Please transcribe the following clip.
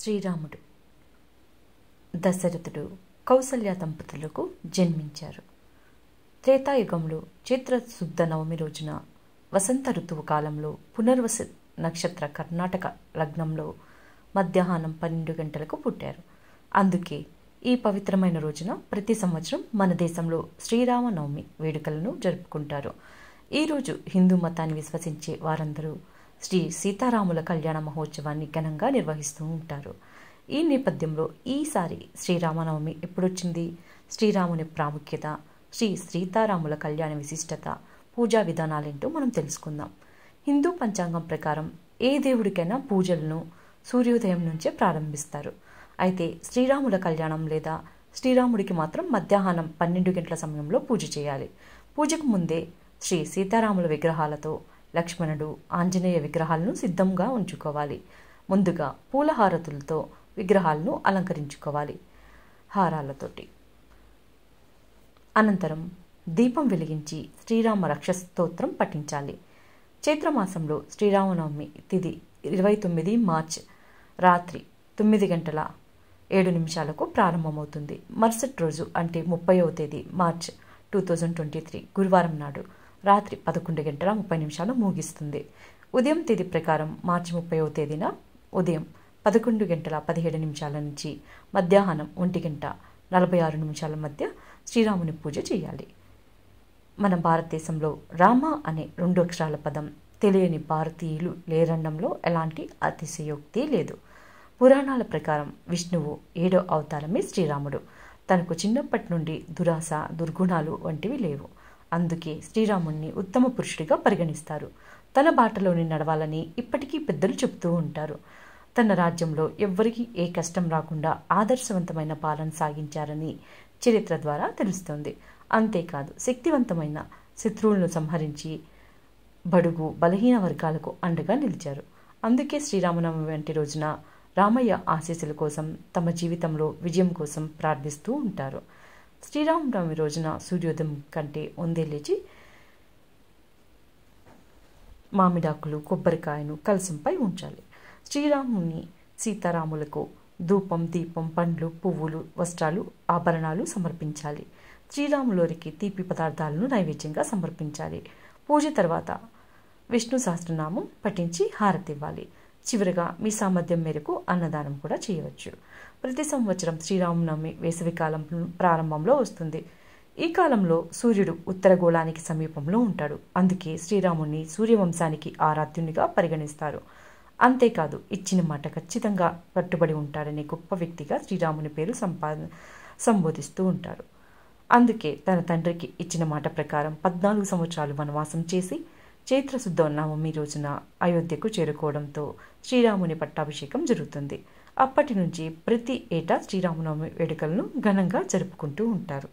శ్రీరాముడు. దశరథుడు కౌసల్య దంపతులకు జన్మించారు. త్రేతాయుగంలో చిత్రశుద్ధ నవమి రోజున వసంత ఋతువు కాలంలో పునర్వస నక్షత్ర కర్ణాటక లగ్నంలో మధ్యాహ్నం పన్నెండు గంటలకు పుట్టారు. అందుకే ఈ పవిత్రమైన రోజున ప్రతి సంవత్సరం మన దేశంలో శ్రీరామనవమి వేడుకలను జరుపుకుంటారు. ఈరోజు హిందూ మతాన్ని విశ్వసించే వారందరూ శ్రీ సీతారాముల కళ్యాణ మహోత్సవాన్ని ఘనంగా నిర్వహిస్తూ ఉంటారు. ఈ నేపథ్యంలో ఈసారి శ్రీరామనవమి ఎప్పుడొచ్చింది? శ్రీరాముని ప్రాముఖ్యత శ్రీ సీతారాముల కళ్యాణ విశిష్టత పూజా విధానాలేంటో మనం తెలుసుకుందాం. హిందూ పంచాంగం ప్రకారం ఏ దేవుడికైనా పూజలను సూర్యోదయం నుంచే ప్రారంభిస్తారు. అయితే శ్రీరాముల కళ్యాణం లేదా శ్రీరాముడికి మాత్రం మధ్యాహ్నం పన్నెండు గంటల సమయంలో పూజ చేయాలి. పూజకు ముందే శ్రీ సీతారాముల విగ్రహాలతో లక్ష్మణుడు ఆంజనేయ విగ్రహాలను సిద్ధంగా ఉంచుకోవాలి. ముందుగా పూల హారతులతో విగ్రహాలను అలంకరించుకోవాలి. హారాలతోటి. అనంతరం దీపం వెలిగించి శ్రీరామ రక్షస్తోత్రం పఠించాలి. చైత్రమాసంలో శ్రీరామనవమి తిథి ఇరవై తొమ్మిది మార్చ్ రాత్రి తొమ్మిది గంటల ఏడు నిమిషాలకు ప్రారంభమవుతుంది. మరుసటి రోజు అంటే ముప్పైవ తేదీ March two thousand twenty three గురువారం నాడు. రాత్రి పదకొండు గంటల ముప్పై నిమిషాలు ముగిస్తుంది. ఉదయం తేదీ ప్రకారం మార్చి ముప్పైవ తేదీన ఉదయం పదకొండు గంటల పదిహేడు నిమిషాల నుంచి మధ్యాహ్నం ఒంటి గంట నలభై ఆరు నిమిషాల మధ్య శ్రీరాముని పూజ చేయాలి. మన భారతదేశంలో రామ అనే రెండు అక్షరాల పదం తెలియని భారతీయులు లేరన్నంలో ఎలాంటి అతిశయోక్తి లేదు. పురాణాల ప్రకారం విష్ణువు ఏడో అవతారమే శ్రీరాముడు. తనకు చిన్నప్పటి నుండి దురాశ దుర్గుణాలు వంటివి లేవు. అందుకే శ్రీరాముణ్ణి ఉత్తమ పురుషుడిగా పరిగణిస్తారు. తన బాటలోని నడవాలని ఇప్పటికీ పెద్దలు చెబుతూ ఉంటారు. తన రాజ్యంలో ఎవ్వరికీ ఏ కష్టం రాకుండా ఆదర్శవంతమైన పాలన సాగించారని చరిత్ర ద్వారా తెలుస్తోంది. అంతేకాదు శక్తివంతమైన శత్రువులను సంహరించి బడుగు బలహీన వర్గాలకు అండగా నిలిచారు. అందుకే శ్రీరామనవమి వంటి రోజున రామయ్య ఆశీస్సుల కోసం తమ జీవితంలో విజయం కోసం ప్రార్థిస్తూ ఉంటారు. శ్రీరామనవమి రోజున సూర్యోదయం కంటే ఉందే లేచి మామిడాకులు కొబ్బరికాయను కలసంపై ఉంచాలి. శ్రీరాముని సీతారాములకు ధూపం దీపం పండ్లు పువ్వులు వస్త్రాలు ఆభరణాలు సమర్పించాలి. శ్రీరాములోరికి తీపి పదార్థాలను నైవేద్యంగా సమర్పించాలి. పూజ తర్వాత విష్ణు సహస్రనామం పఠించి హారతివ్వాలి చివరిగా మీ సామర్థ్యం మేరకు అన్నదానం కూడా చేయవచ్చు. ప్రతి సంవత్సరం శ్రీరామనవమి వేసవికాలం ప్రారంభంలో వస్తుంది. ఈ కాలంలో సూర్యుడు ఉత్తరగోళానికి సమీపంలో ఉంటాడు. అందుకే శ్రీరాముని సూర్యవంశానికి ఆరాధ్యునిగా పరిగణిస్తారు. అంతేకాదు ఇచ్చిన మాట ఖచ్చితంగా కట్టుబడి ఉంటాడనే గొప్ప వ్యక్తిగా శ్రీరాముని పేరు సంపా సంబోధిస్తూ ఉంటారు. అందుకే తన తండ్రికి ఇచ్చిన మాట ప్రకారం పద్నాలుగు సంవత్సరాలు వనవాసం చేసి చైత్రశుద్ధ నవమి రోజున అయోధ్యకు చేరుకోవడంతో శ్రీరాముని పట్టాభిషేకం జరుగుతుంది. అప్పటి నుంచి ప్రతి ఏటా శ్రీరామనవమి వేడుకలను ఘనంగా జరుపుకుంటూ ఉంటారు.